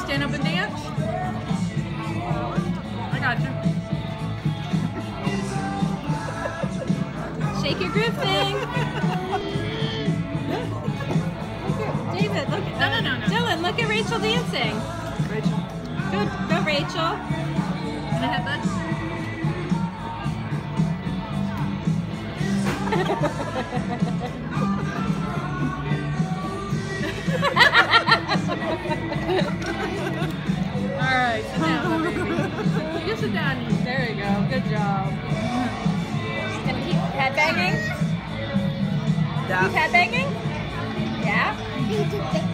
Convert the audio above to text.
stand up and dance? I got you. Shake your groove thing. David, look at No, no, no, no. Dylan, look at Rachel dancing. Rachel. Go, go, Rachel. Sit down. There you go. Good job. Just gonna keep head banging. Keep head banging. Yeah.